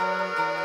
Bye.